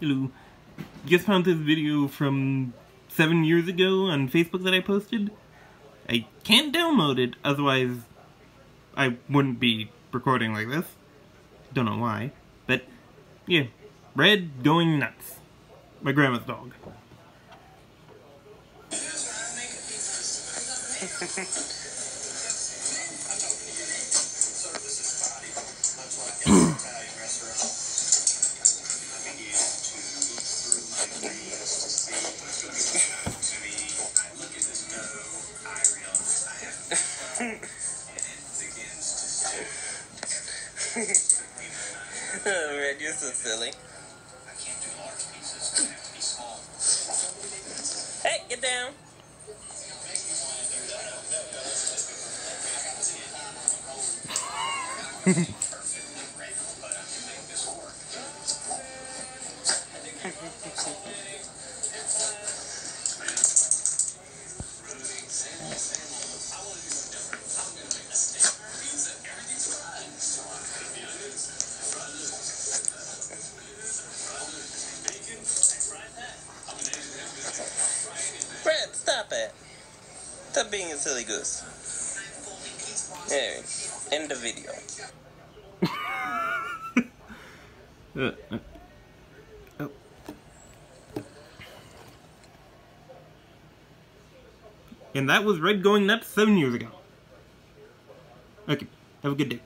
Hello. Just found this video from seven years ago on Facebook that I posted. I can't download it, otherwise I wouldn't be recording like this. Don't know why. But, yeah. Red going nuts. My grandma's dog. Oh, Red, you're so silly. Hey, get down. stop it. Stop being a silly goose. There, end the video. And that was Red going nuts seven years ago. Okay, have a good day.